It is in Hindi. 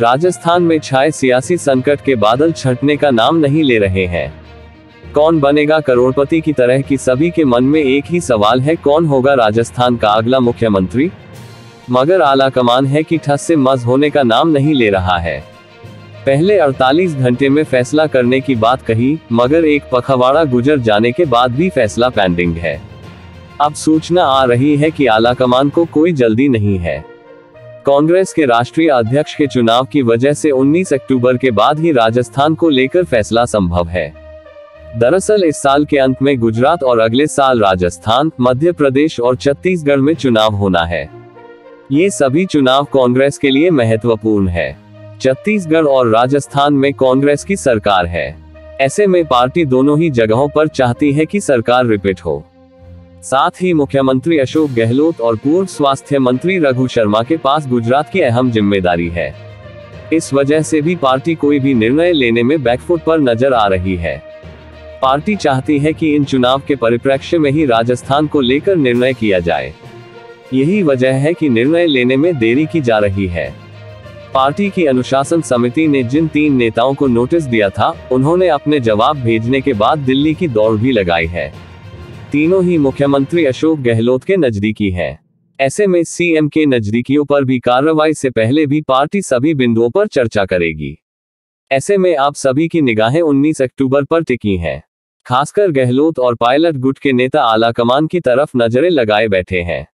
राजस्थान में छाए सियासी संकट के बादल छटने का नाम नहीं ले रहे हैं। कौन बनेगा करोड़पति की तरह की सभी के मन में एक ही सवाल है, कौन होगा राजस्थान का अगला मुख्यमंत्री? मगर आला कमान है कि ठस से मज होने का नाम नहीं ले रहा है। पहले 48 घंटे में फैसला करने की बात कही, मगर एक पखवाड़ा गुजर जाने के बाद भी फैसला पेंडिंग है। अब सूचना आ रही है कि आला कमान को कोई जल्दी नहीं है। कांग्रेस के राष्ट्रीय अध्यक्ष के चुनाव की वजह से 19 अक्टूबर के बाद ही राजस्थान को लेकर फैसला संभव है। दरअसल इस साल के अंत में गुजरात और अगले साल राजस्थान, मध्य प्रदेश और छत्तीसगढ़ में चुनाव होना है। ये सभी चुनाव कांग्रेस के लिए महत्वपूर्ण है। छत्तीसगढ़ और राजस्थान में कांग्रेस की सरकार है। ऐसे में पार्टी दोनों ही जगहों पर चाहती है कि सरकार रिपीट हो। साथ ही मुख्यमंत्री अशोक गहलोत और पूर्व स्वास्थ्य मंत्री रघु शर्मा के पास गुजरात की अहम ज़िम्मेदारी है। इस वजह से भी पार्टी कोई भी निर्णय लेने में बैकफुट पर नज़र आ रही है। पार्टी चाहती है कि इन चुनाव के परिप्रेक्ष्य में ही राजस्थान को लेकर निर्णय किया जाए। यही वजह है कि निर्णय लेने में देरी की जा रही है। पार्टी की अनुशासन समिति ने जिन तीन नेताओं को नोटिस दिया था, उन्होंने अपने जवाब भेजने के बाद दिल्ली की दौड़ भी लगाई है। तीनों ही मुख्यमंत्री अशोक गहलोत के नजदीकी हैं। ऐसे में सीएम के नजदीकियों पर भी कार्रवाई से पहले भी पार्टी सभी बिंदुओं पर चर्चा करेगी। ऐसे में आप सभी की निगाहें 19 अक्टूबर पर टिकी हैं। खासकर गहलोत और पायलट गुट के नेता आला कमान की तरफ़ नज़रें लगाए बैठे हैं।